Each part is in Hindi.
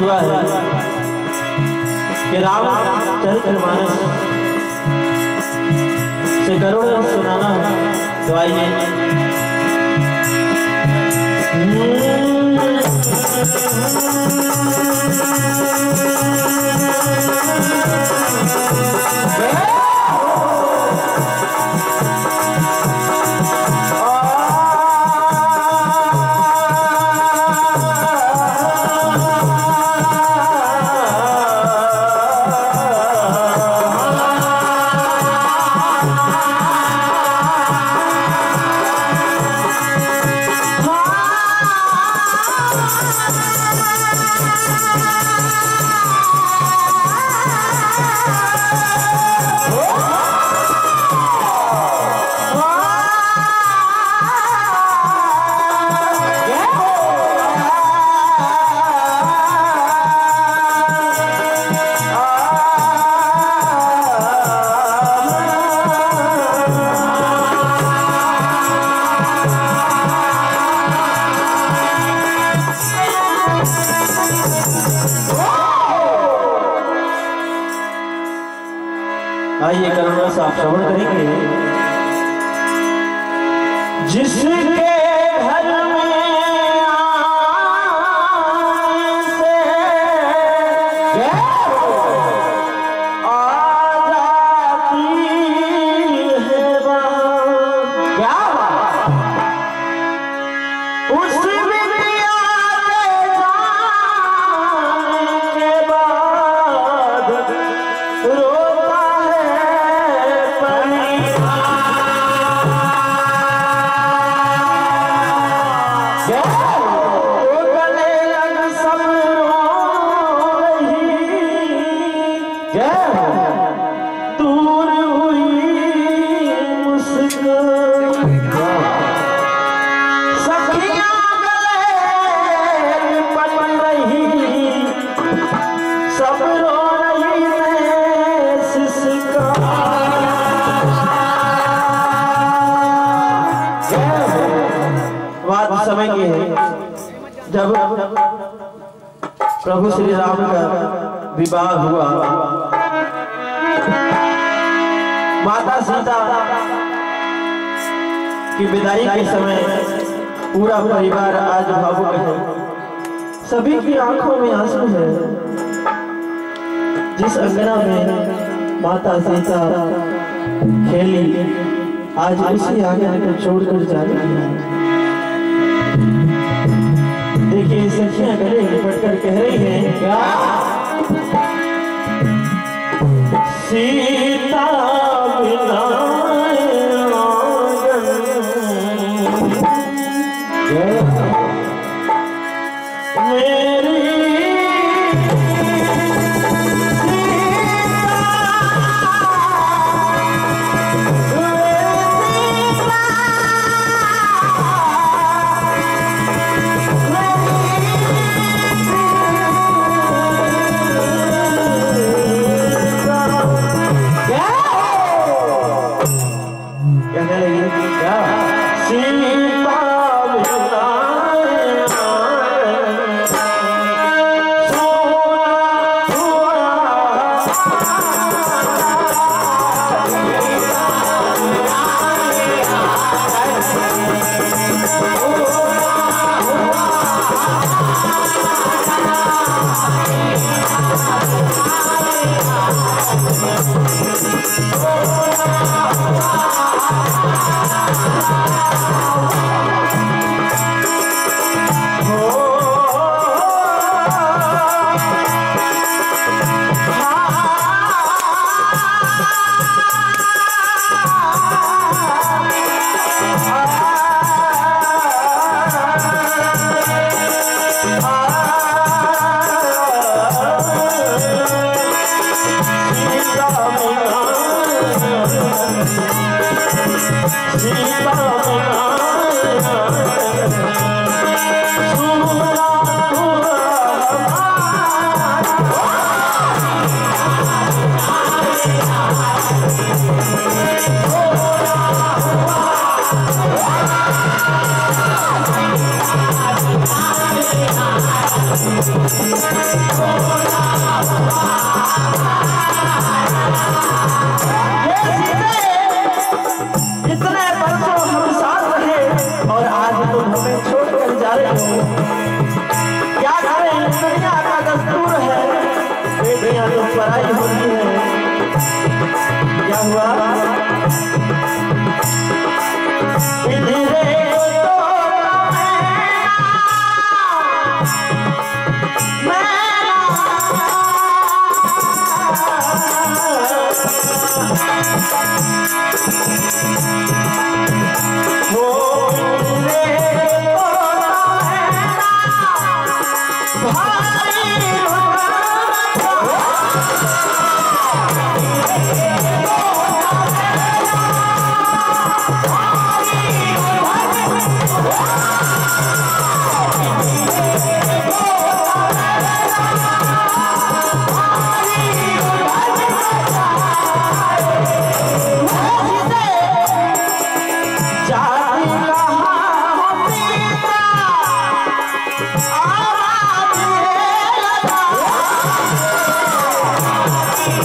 हुआ है कि चरितमानस से करोड़ सुनाना तो आइए आइए आप श्रवण करेंगे। समय की है जब प्रभु श्री राम का विवाह हुआ, माता सीता की विदाई के समय पूरा परिवार आज भावुक है। सभी की आँखों में आँसू है। जिस अंगना में माता सीता खेली, आज उसी आँगन को छोड़कर जा रही है। देखिए सखियाँ गले कर कह रही हैं। क्या सीता कहने लगी क्या सीता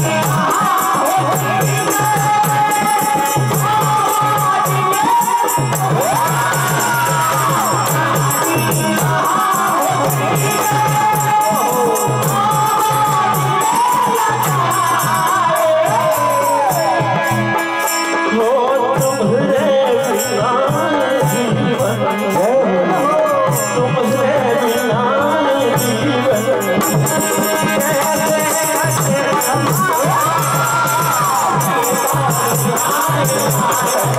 Oh, सीता